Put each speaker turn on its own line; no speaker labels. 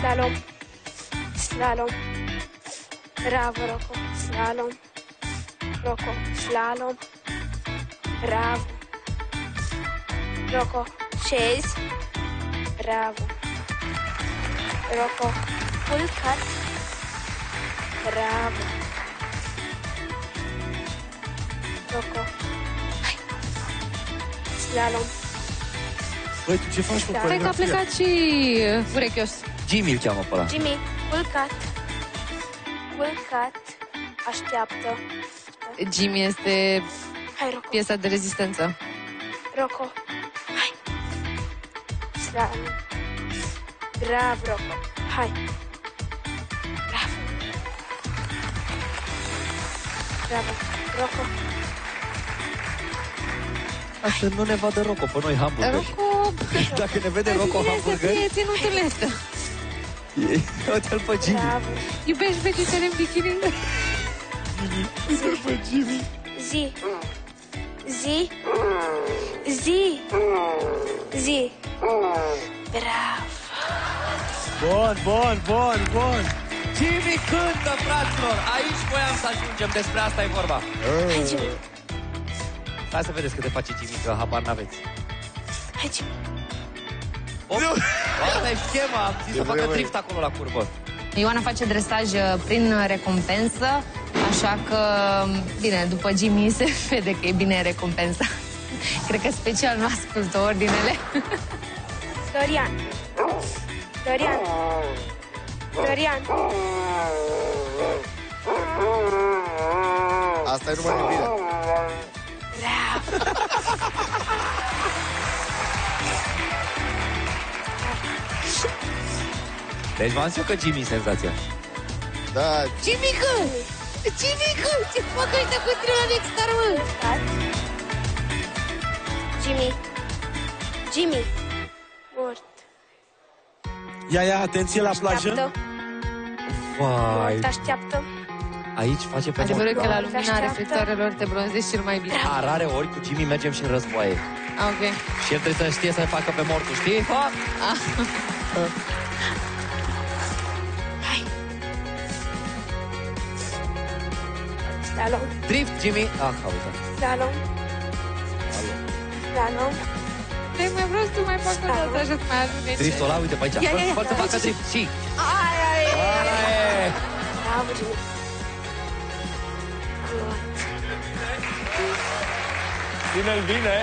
Slalom. Slalom. Bravo, Rocco. Slalom. Rocco. Slalom. Bravo. Rocco. Scesi. Bravo. Rocco. Full cut. Bravo. Rocco. Hai. Slalom.
Băi, tu ce faci cu
Da.
Cred că a
coreografia?
plecat și urechios.
Jimmy îl cheamă pe ăla.
Jimmy, full cut. Full cut. Așteaptă.
Jimmy este
Hai, Rocco.
piesa de rezistență.
Rocco. Hai. Slalom. Bravo, Rocco. Hai. Bravo. Bravo. Rocco.
Ca să nu ne vadă Rocco pe noi hamburgeri.
Rocco,
Dacă ne vede Rocco
bine să
hamburgeri,
fie ținutul ăsta.
Uite-l pe Jimmy.
Bravo.
Iubești fetițele în bikini?
Uite-l pe Jimmy.
Zi. Zi. Zi. Zi. Bravo.
Bun, bun, bun, bun.
Jimmy cântă, fraților! Aici voiam să ajungem, despre asta e vorba.
Hai, Jimmy.
Hai să vedeți câte face Jimmy, că habar n-aveți.
Hai, Jimmy.
Op, asta e schema, am zis să facă
vreme.
drift acolo la curbă.
Ioana face dresaj uh, prin recompensă, așa că, bine, după Jimmy se vede că e bine recompensa. Cred că special nu ascultă ordinele.
Dorian. Dorian. Dorian.
Asta e numai iubire.
Bravo.
Deci v-am zis eu că Jimmy e senzația.
Da,
Jimică! Jimică! Ce fac ăștia cu tine la Nextar, mă?
Cut. Jimmy. Jimmy. Mort.
ia, ia, atenție la plajă.
Așteaptă.
Vai,
Mort așteaptă.
aici face pe
Adevărul
mort.
că la
Doamne,
lumina
așteaptă.
reflectoarelor te bronzezi cel mai bine.
A rare ori cu Jimmy mergem și în războaie.
Ah, ok.
Și el trebuie să știe să facă pe mortul, știi? Ha!
Hai. Slalom.
Drift, Jimmy! Ah, uite.
Slalom. Slalom.
Vrei mai vreau să tu mai fac o dată așa să mai ajunge.
Driftul ăla, uite pe aici.
Ia, ia, ia.
Fă să facă drift. Și...
Ai, ai, ai.
Aie!
Bravo, Jimmy. Mort.
Ține-l bine.